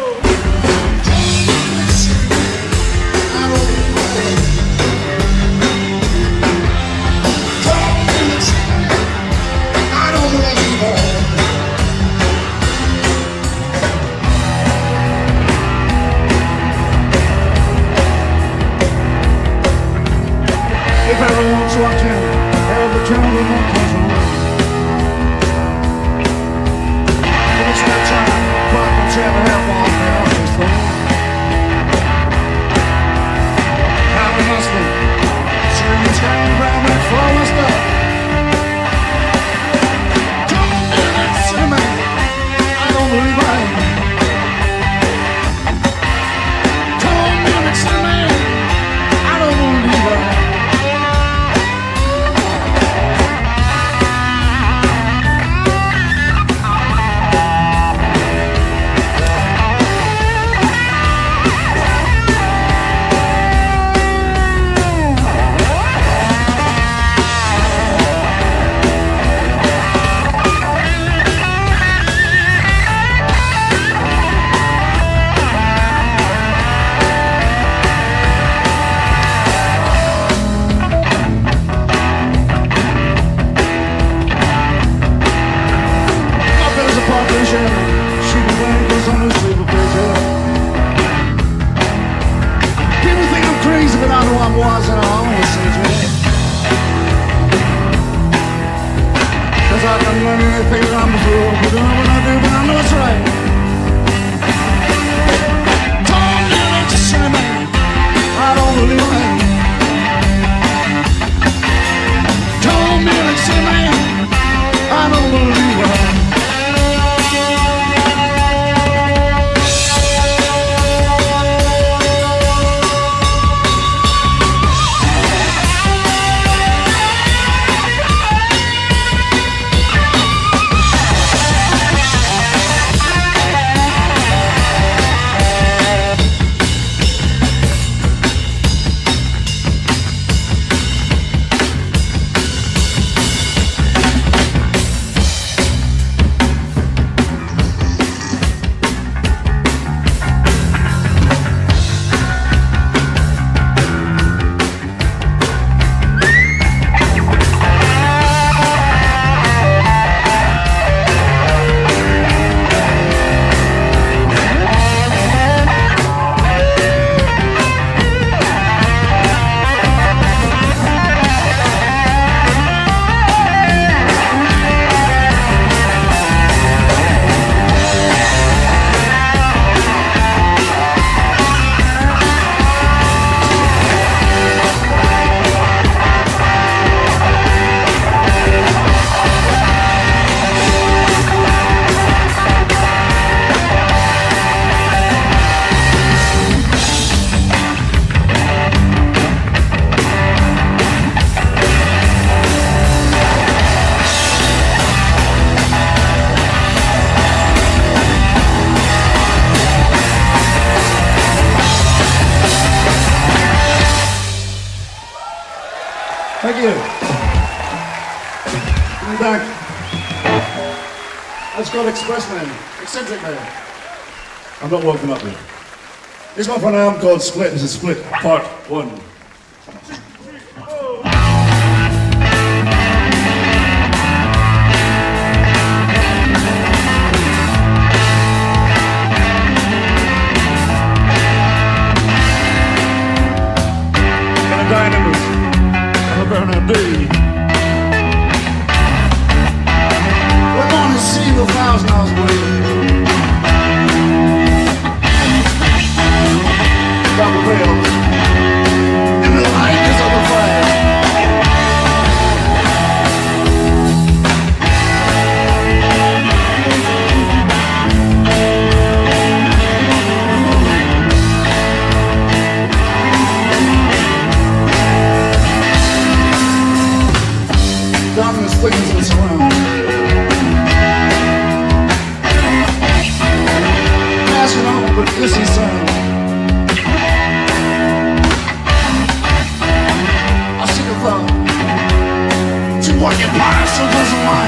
Oh! figured out who I was and I always say Cause I done learned I'm don't know what I do, but I know it's right. Tom Little just said, I don't believe it. I don't believe it. Club Expressman, eccentric man. I'm not walking up there. Here's one for an called Split. This is Split, part one. Burn a day. caos na fucking bicycles of mine.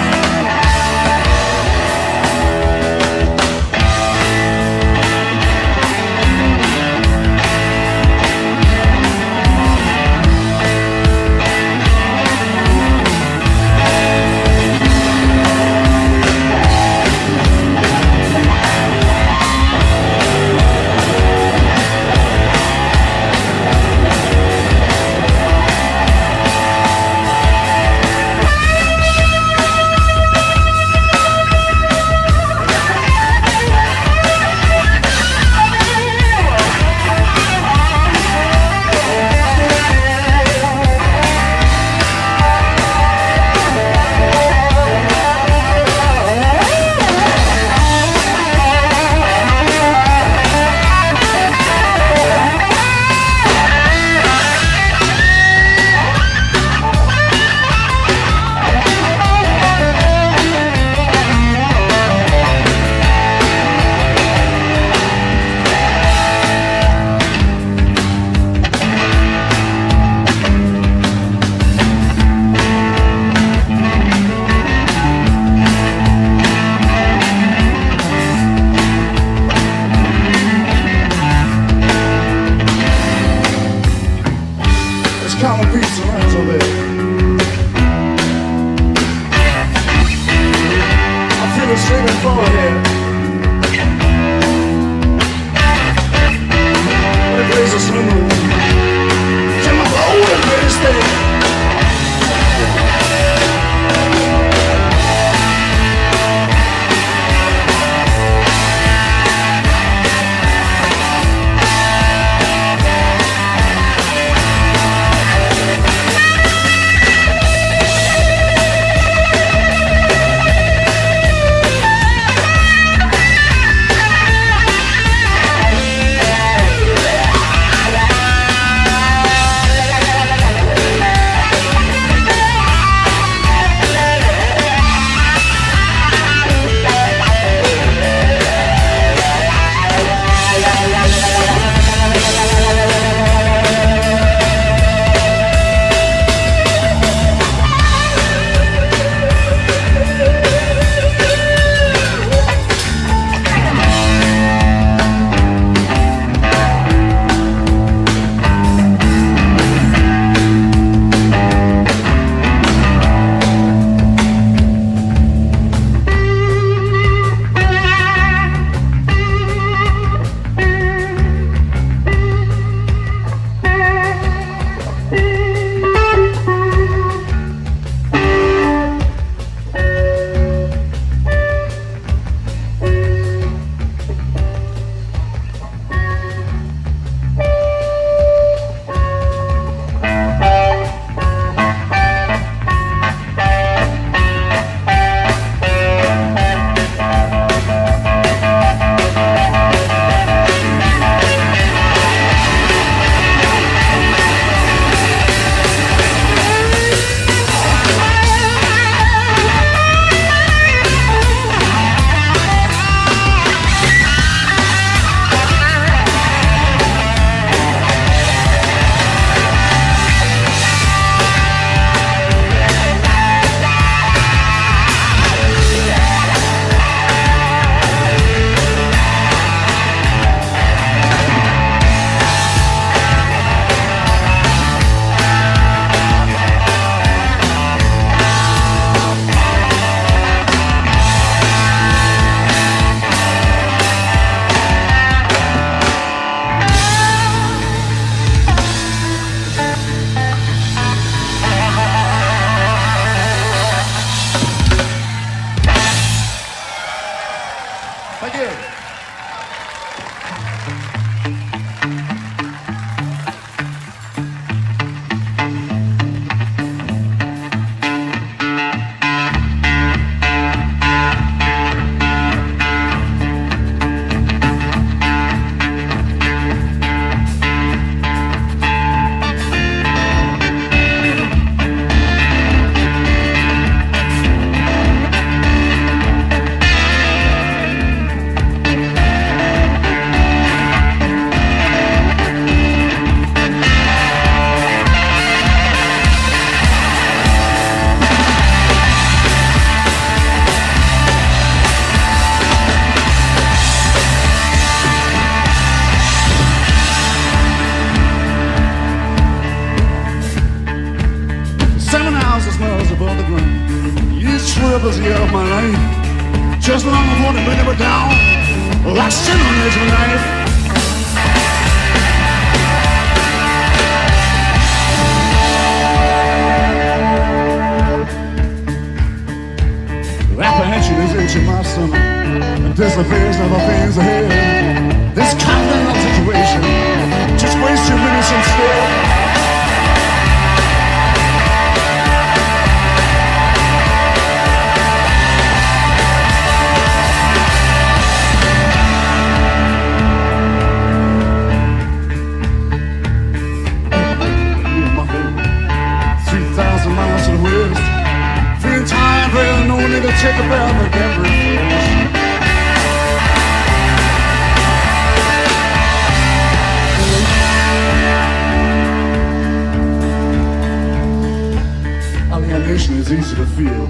of my life. Just long before minute we're down, Last sin on me tonight. Apprehension is into my stomach, and disappears of the things ahead. This kind of situation just wastes your minutes instead. chick about the Denver Alienation is easy to feel.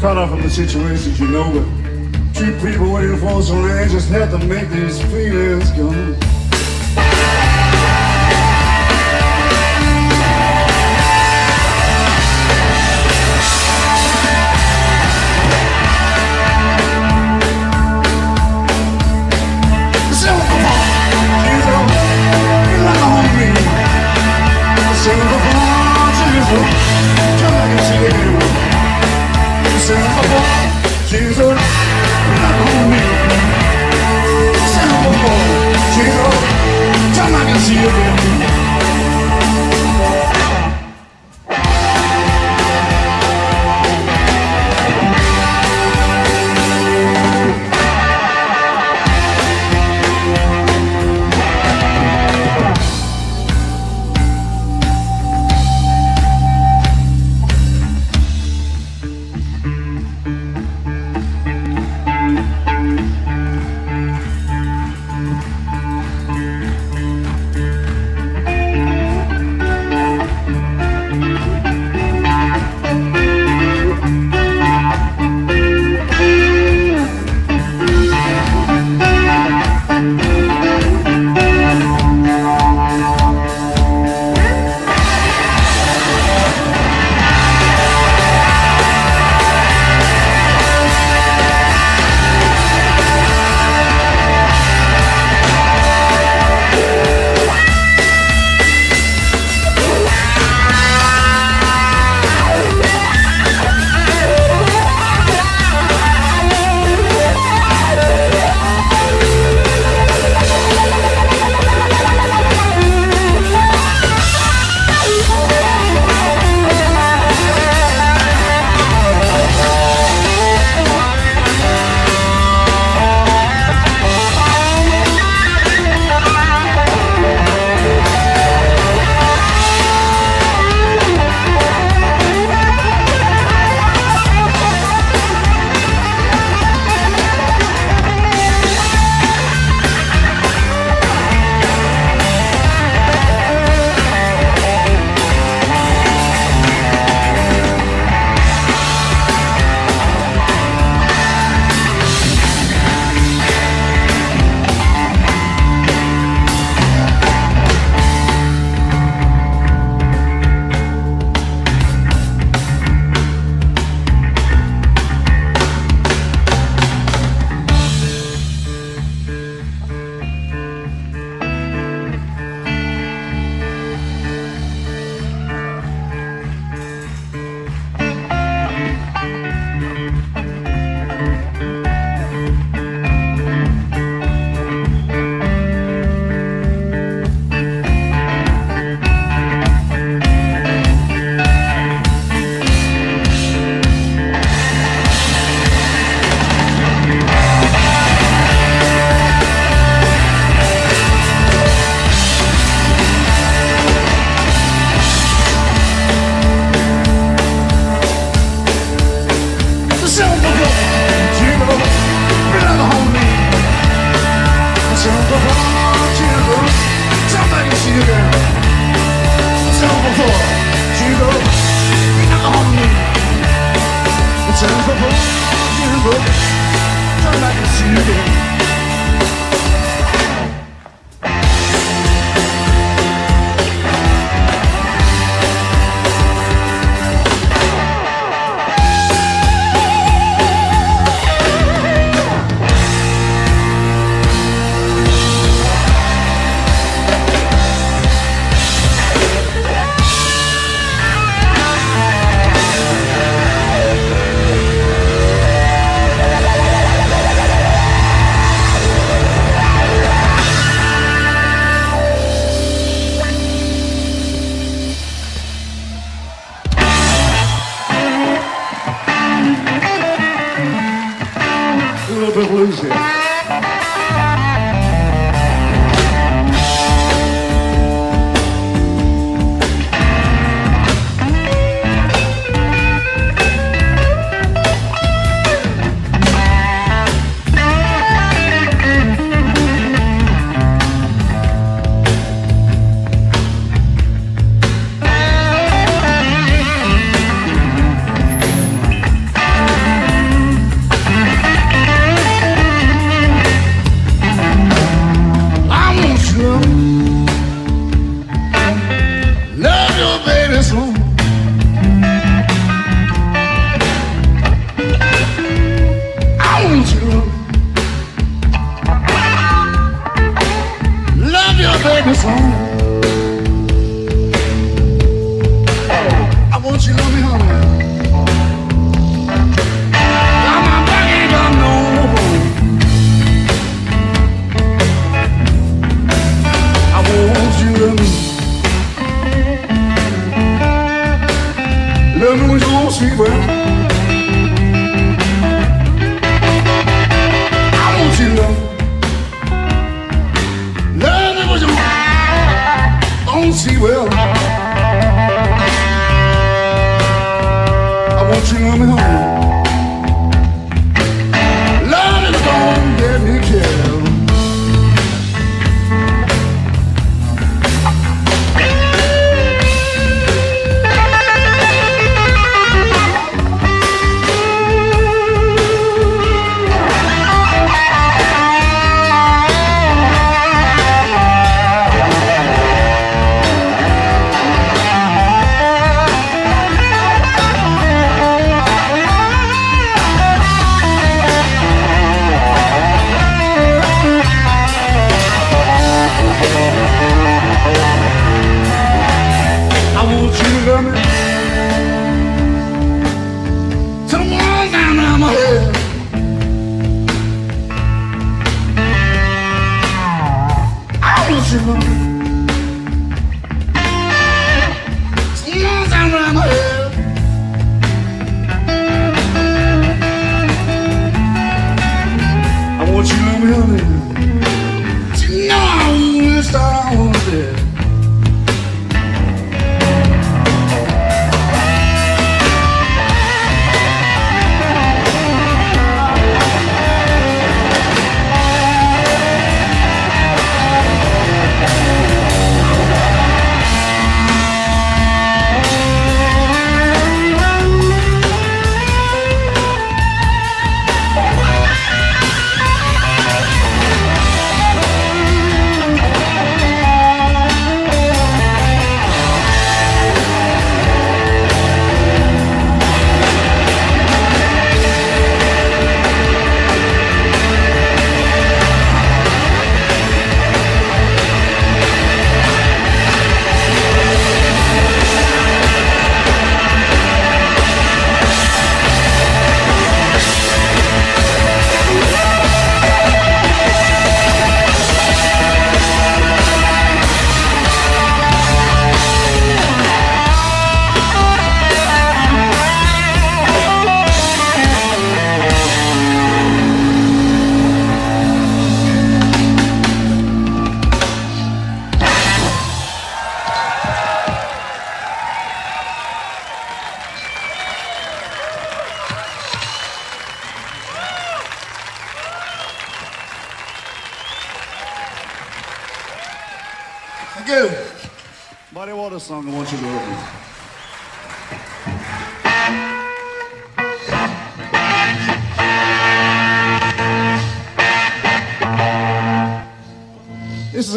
Cut off from the situations you know but Treat people waiting for some rain just have to make these feelings come.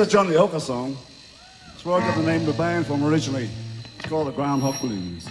John Lee Hooker song. It's where I got the name of the band from originally. It's called the Groundhog Blues.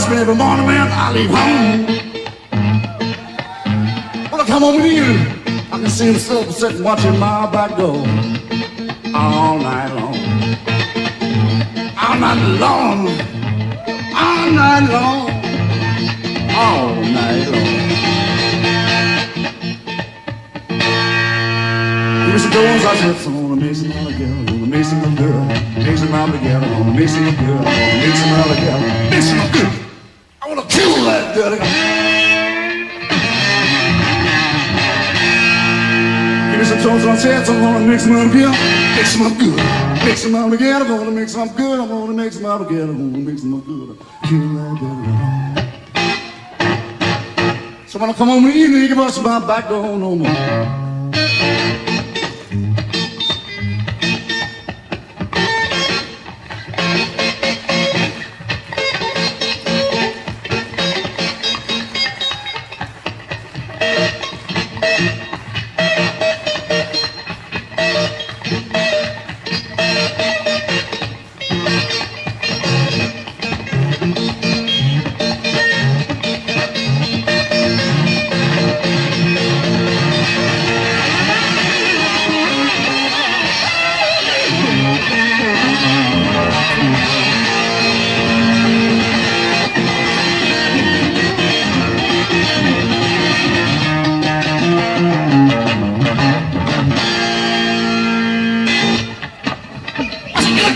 Every morning when I leave home. When I come home with you, I can see him still sitting watching my back door all night long. All night long. All night long. All night long. Mr. Jones, I said, so I wanna make some other girl, I wanna make some other girl, some other girl, I wanna make some other girl, other girl, some girl. I wanna kill that dirty. Give me some tones on chance, I wanna make some other girl, make some other girl, make some other girl, I wanna make some good, I wanna make some other girl, I wanna make some good, kill that dirty girl. So when I come home in the evening, you can bust my back door no more.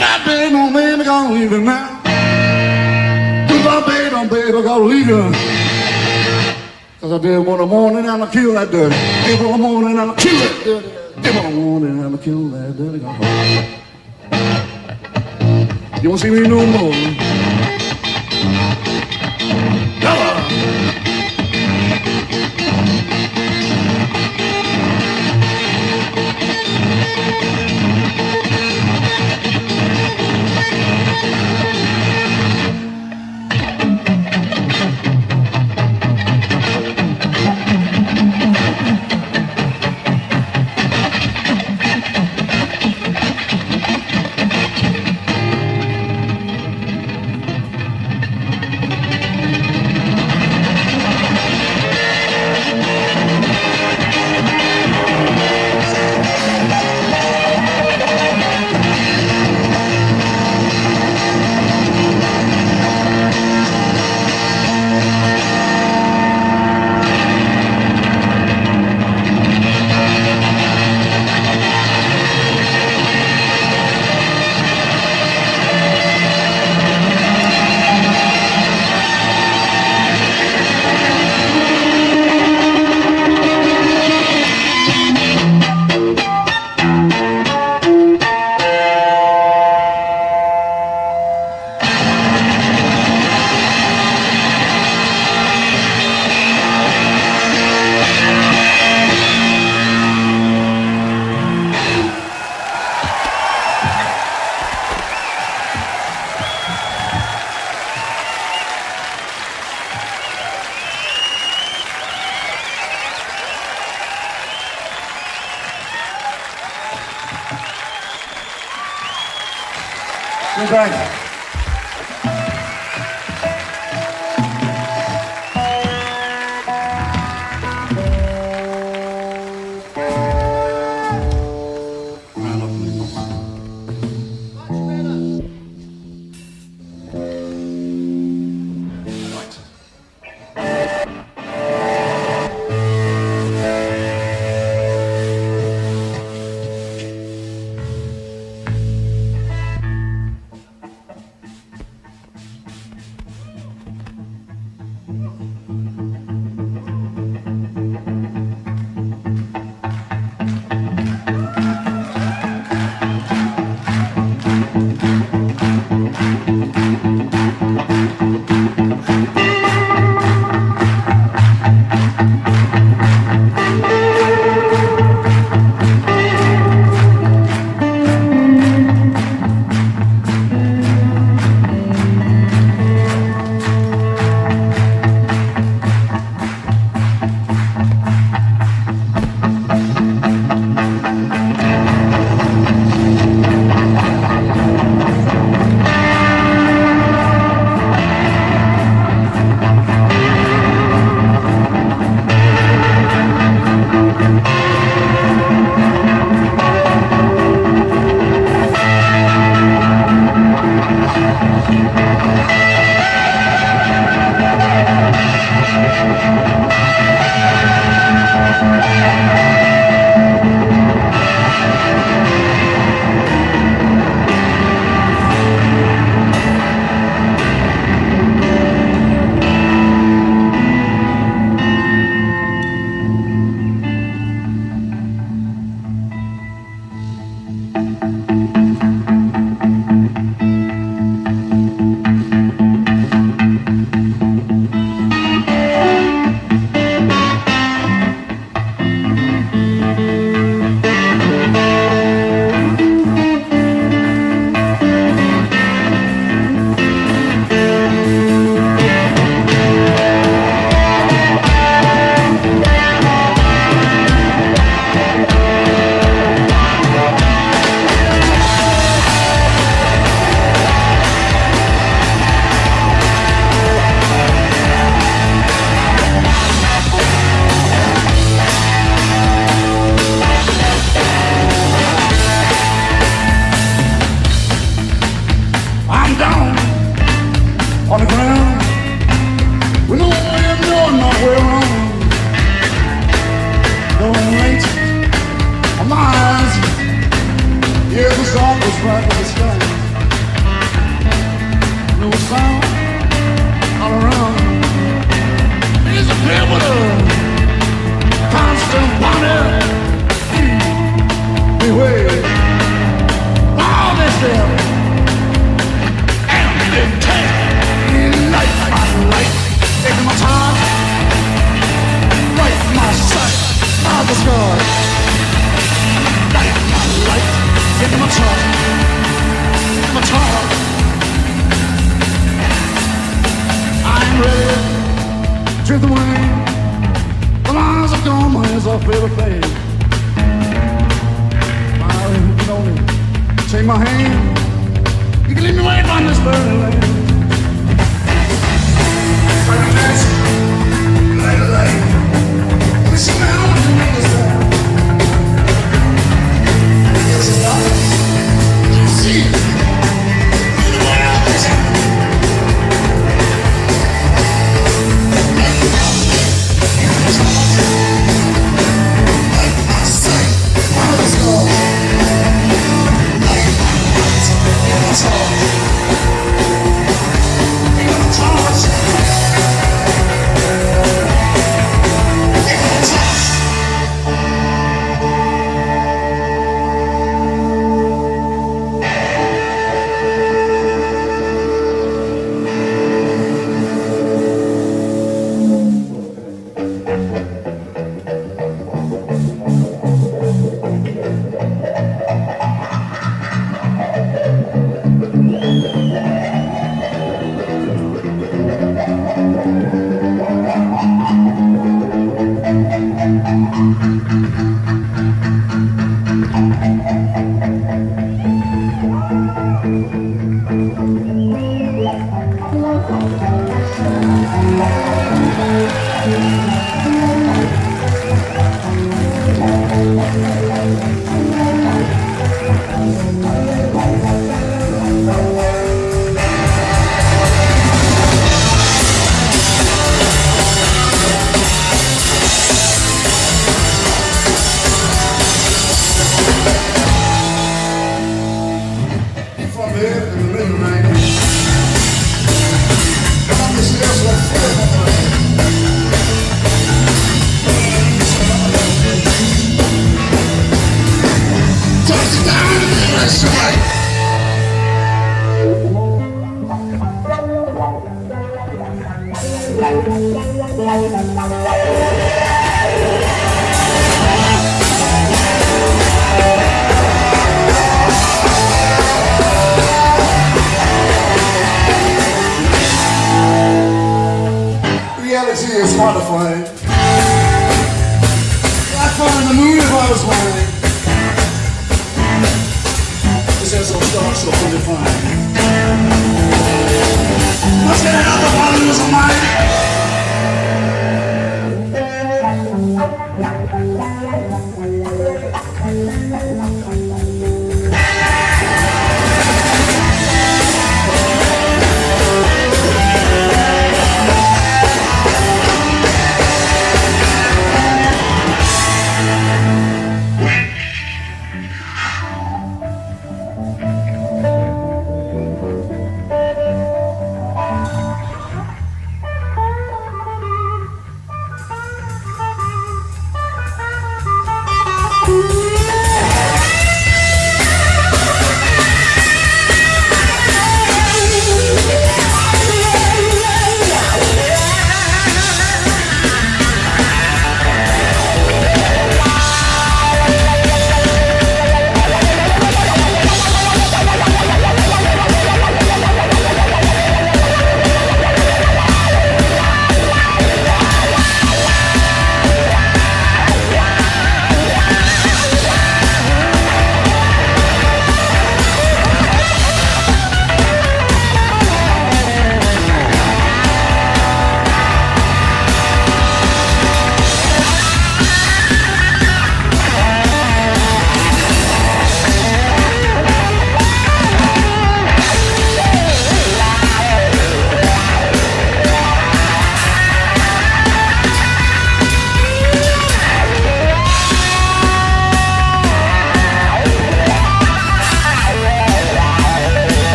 Goodbye, baby, oh, baby, gonna leave you now. Goodbye, baby, oh, baby, gonna leave you. Cause I did one in the morning and I kill that dirty. Did one in the morning and I kill that dirty. Did one in the morning and I kill that dirty. You won't see me no more. Never.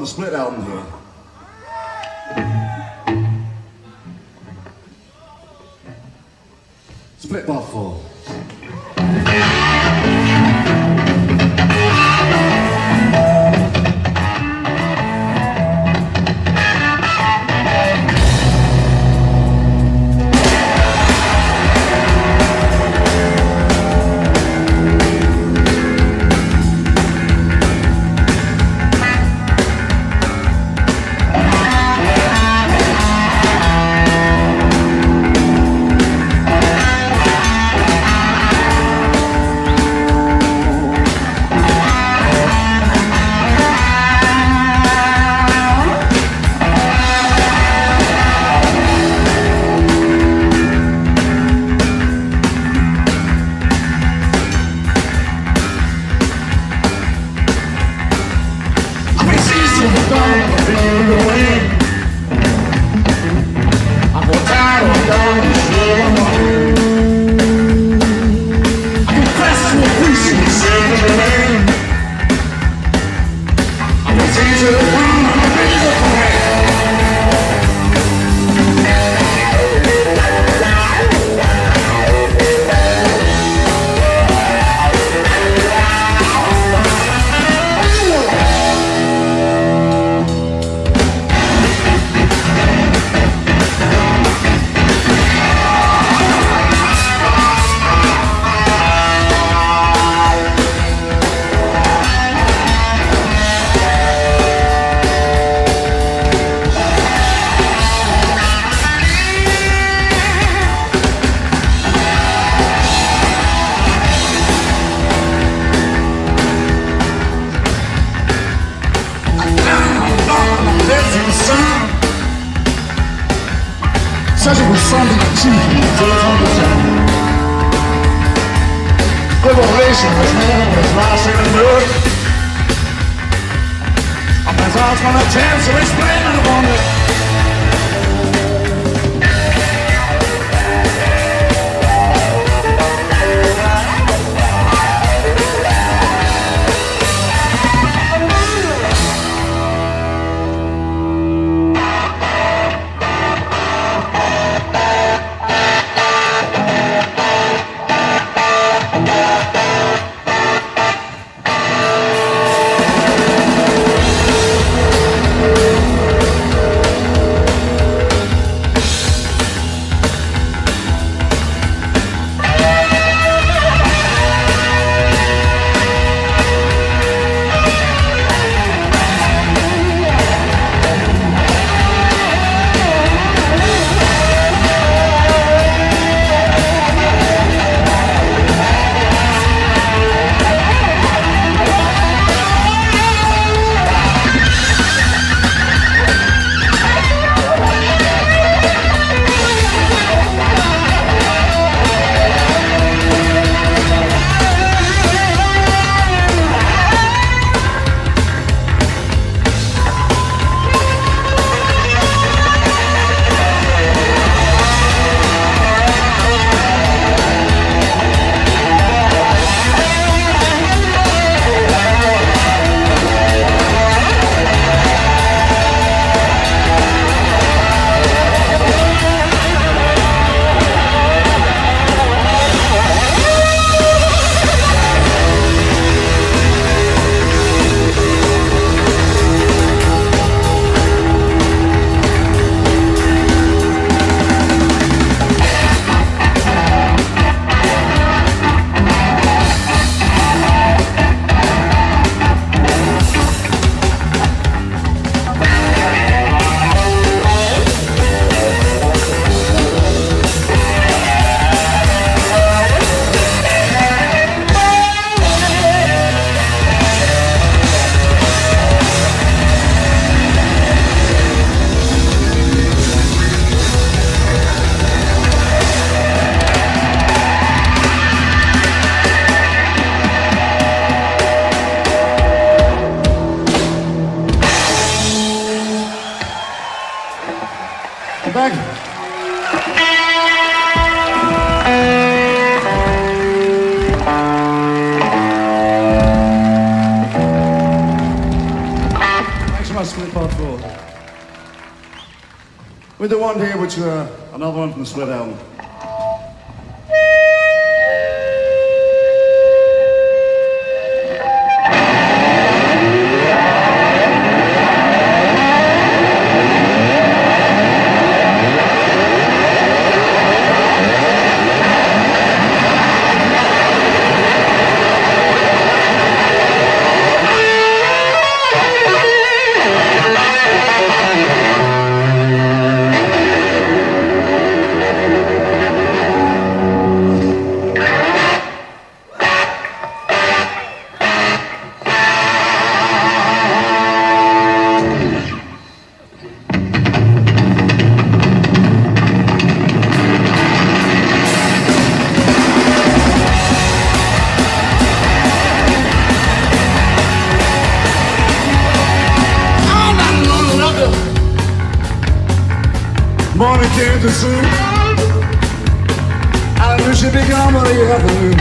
the Split album here. One here, which uh, another one from the Split album. Morning too soon. I knew she'd be gone by the afternoon.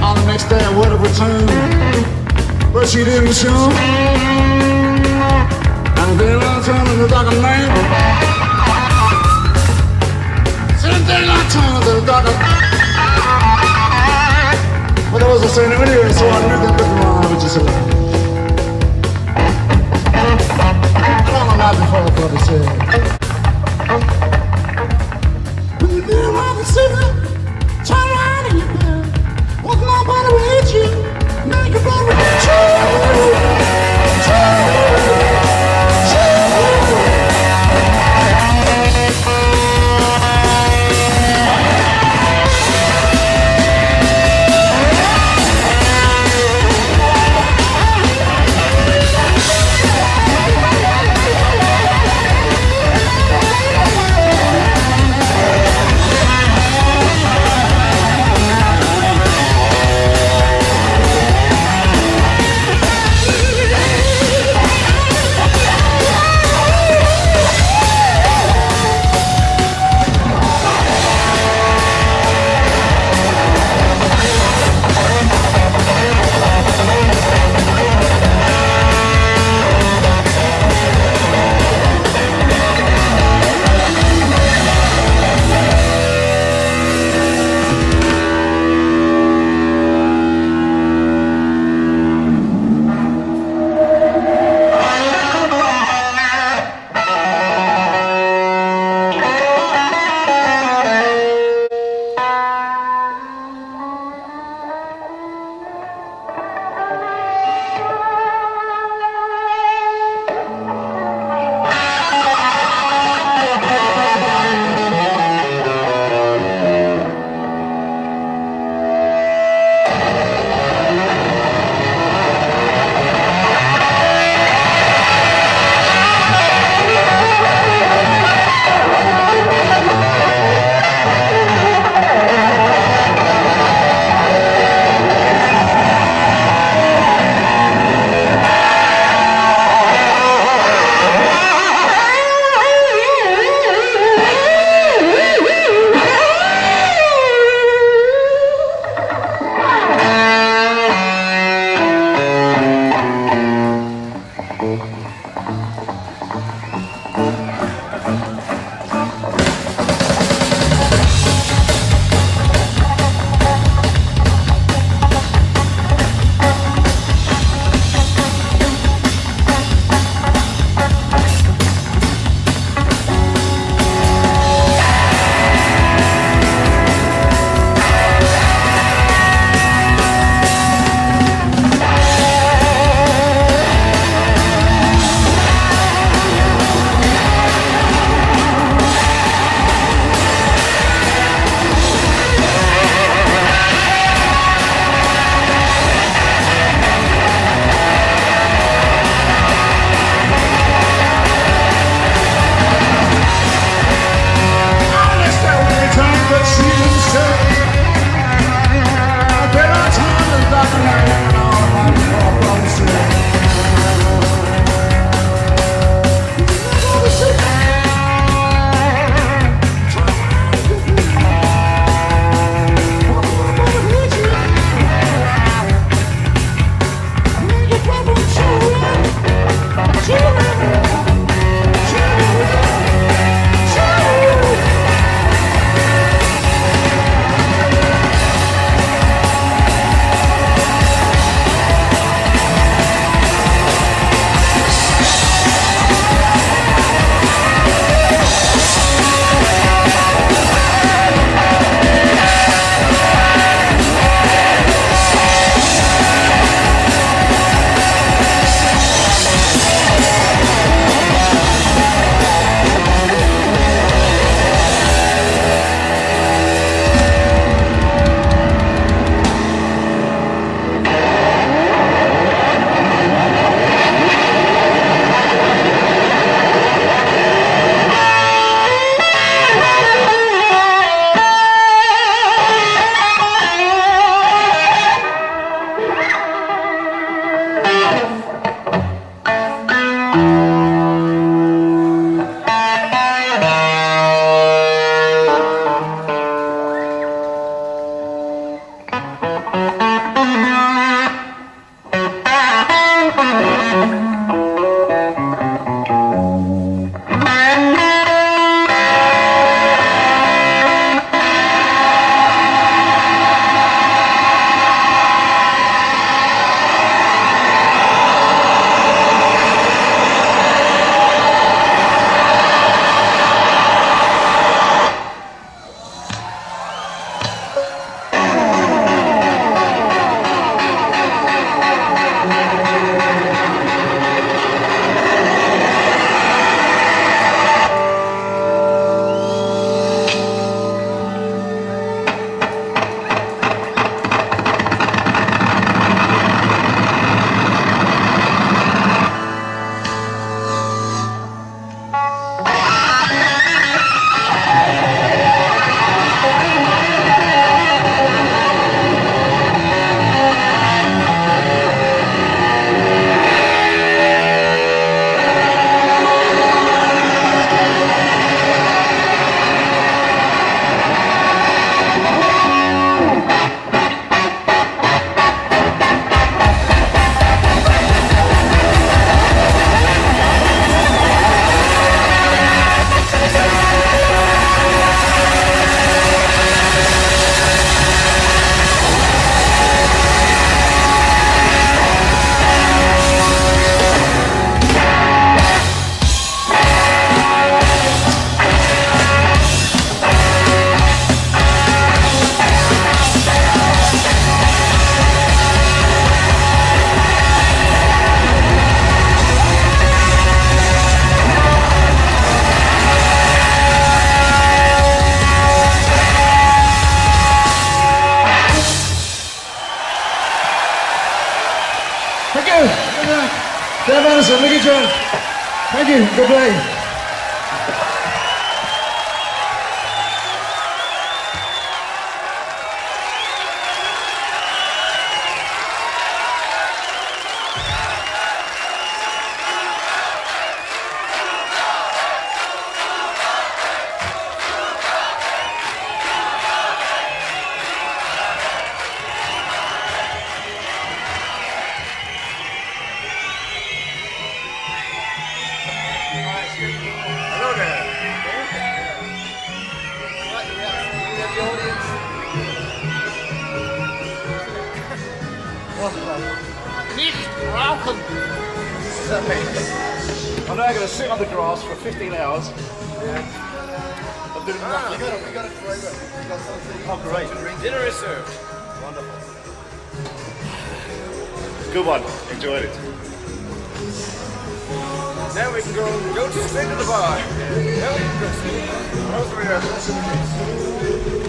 On the next day I would have returned, but she didn't show. And then I turned to the darker night. Same thing I turned to the darker But there was a certain anyway, so I knew that the wrong with yourself. I don't know not before brother turn around and you bed. Was nobody with you? Now you better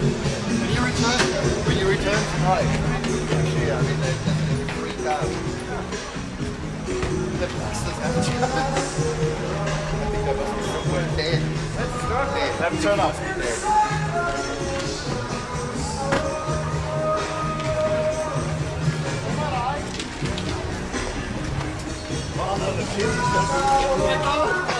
When you return, when you return tonight, actually, I mean, they're definitely freaked out. The bastards have chance. I think there must be somewhere dead. Let's start there. Let him turn up. Oh no, the kids